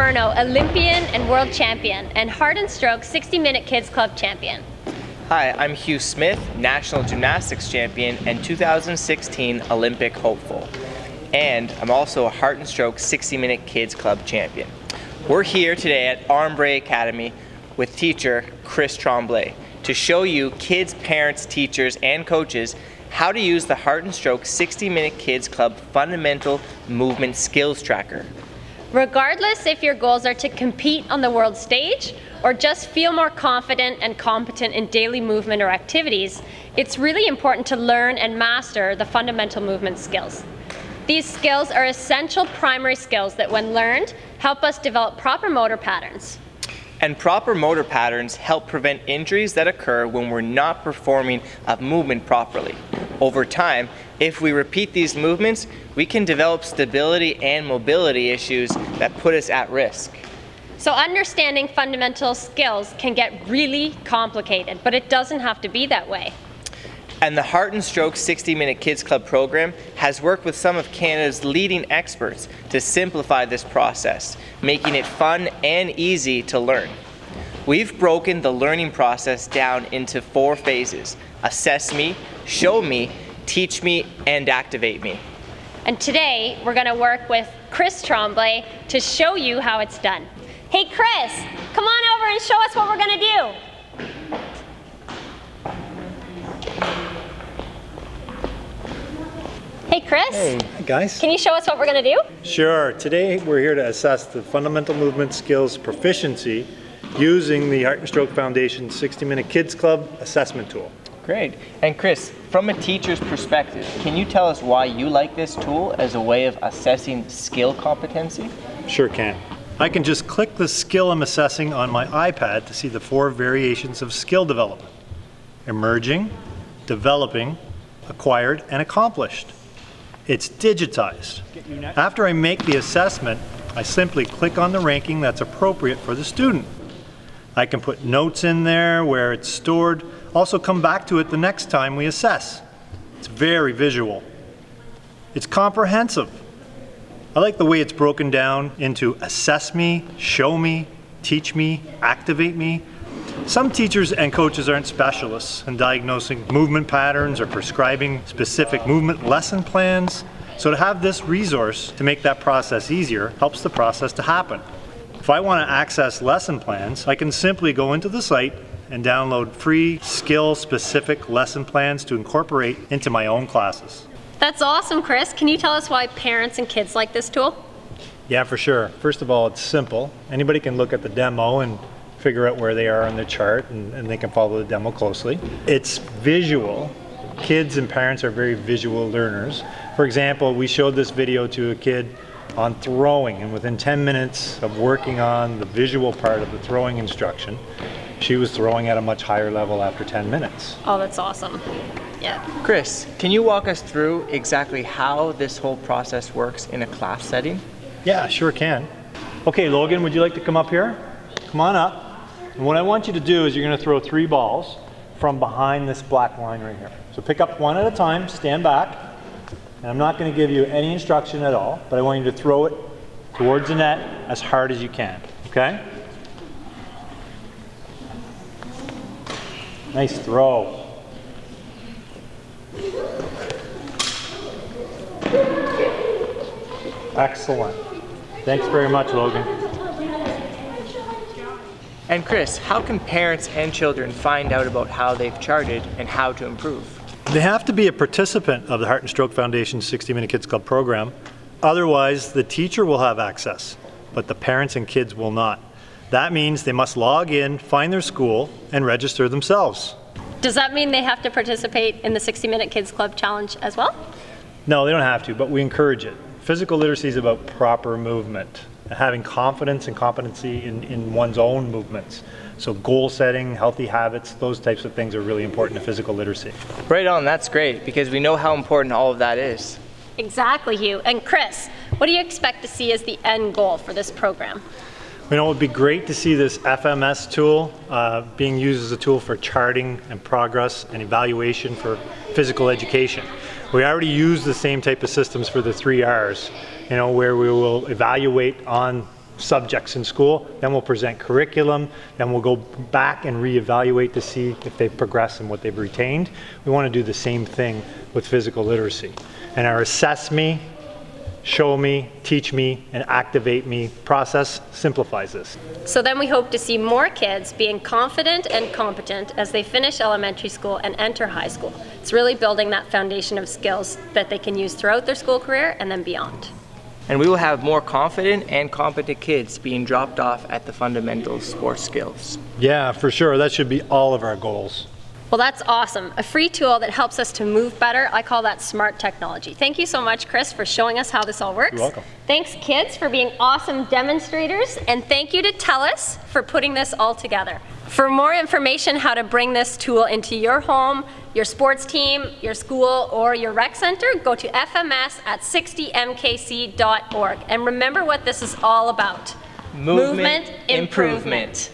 Inferno, Olympian and world champion, and Heart and Stroke 60 Minute Kids Club champion. Hi, I'm Hugh Smith, National Gymnastics Champion and 2016 Olympic hopeful. And I'm also a Heart and Stroke 60 Minute Kids Club champion. We're here today at Armbrae Academy with teacher Chris Tremblay to show you kids, parents, teachers, and coaches how to use the Heart and Stroke 60 Minute Kids Club Fundamental Movement Skills Tracker. Regardless if your goals are to compete on the world stage or just feel more confident and competent in daily movement or activities, it's really important to learn and master the fundamental movement skills. These skills are essential primary skills that when learned, help us develop proper motor patterns. And proper motor patterns help prevent injuries that occur when we're not performing a movement properly. Over time, if we repeat these movements, we can develop stability and mobility issues that put us at risk. So understanding fundamental skills can get really complicated, but it doesn't have to be that way. And the Heart and Stroke 60 Minute Kids Club program has worked with some of Canada's leading experts to simplify this process, making it fun and easy to learn. We've broken the learning process down into four phases assess me, show me, teach me, and activate me. And today we're going to work with Chris Tremblay to show you how it's done. Hey Chris, come on over and show us what we're going to do. Hey Chris. Hey guys. Can you show us what we're going to do? Sure. Today we're here to assess the fundamental movement skills proficiency using the Heart and Stroke Foundation 60 Minute Kids Club assessment tool. Great. And Chris, from a teacher's perspective, can you tell us why you like this tool as a way of assessing skill competency? Sure can. I can just click the skill I'm assessing on my iPad to see the four variations of skill development. Emerging, developing, acquired, and accomplished. It's digitized. After I make the assessment, I simply click on the ranking that's appropriate for the student. I can put notes in there where it's stored, also come back to it the next time we assess. It's very visual. It's comprehensive. I like the way it's broken down into assess me, show me, teach me, activate me. Some teachers and coaches aren't specialists in diagnosing movement patterns or prescribing specific movement lesson plans. So to have this resource to make that process easier helps the process to happen. If I want to access lesson plans, I can simply go into the site and download free skill-specific lesson plans to incorporate into my own classes. That's awesome, Chris. Can you tell us why parents and kids like this tool? Yeah, for sure. First of all, it's simple. Anybody can look at the demo and figure out where they are on the chart and, and they can follow the demo closely. It's visual. Kids and parents are very visual learners. For example, we showed this video to a kid on throwing and within 10 minutes of working on the visual part of the throwing instruction, she was throwing at a much higher level after 10 minutes. Oh, that's awesome. Yeah. Chris, can you walk us through exactly how this whole process works in a class setting? Yeah, sure can. Okay, Logan, would you like to come up here? Come on up. And what I want you to do is you're going to throw three balls from behind this black line right here. So pick up one at a time, stand back, and I'm not going to give you any instruction at all, but I want you to throw it towards the net as hard as you can, okay? Nice throw. Excellent. Thanks very much, Logan. And Chris, how can parents and children find out about how they've charted and how to improve? They have to be a participant of the Heart and Stroke Foundation 60 Minute Kids Club program. Otherwise, the teacher will have access, but the parents and kids will not. That means they must log in, find their school, and register themselves. Does that mean they have to participate in the 60 Minute Kids Club Challenge as well? No, they don't have to, but we encourage it. Physical literacy is about proper movement having confidence and competency in, in one's own movements. So goal setting, healthy habits, those types of things are really important to physical literacy. Right on, that's great because we know how important all of that is. Exactly, Hugh. And Chris, what do you expect to see as the end goal for this program? You know, it would be great to see this FMS tool uh, being used as a tool for charting and progress and evaluation for physical education. We already use the same type of systems for the three R's, you know, where we will evaluate on subjects in school. Then we'll present curriculum. Then we'll go back and reevaluate to see if they've progressed and what they've retained. We want to do the same thing with physical literacy. And our assess me, show me, teach me, and activate me process simplifies this. So then we hope to see more kids being confident and competent as they finish elementary school and enter high school. It's really building that foundation of skills that they can use throughout their school career and then beyond. And we will have more confident and competent kids being dropped off at the fundamental sports skills. Yeah, for sure. That should be all of our goals. Well, that's awesome. A free tool that helps us to move better. I call that smart technology. Thank you so much, Chris, for showing us how this all works. You're welcome. Thanks, kids, for being awesome demonstrators. And thank you to TELUS for putting this all together. For more information how to bring this tool into your home, your sports team, your school, or your rec center, go to fms at 60mkc.org. And remember what this is all about. Movement improvement.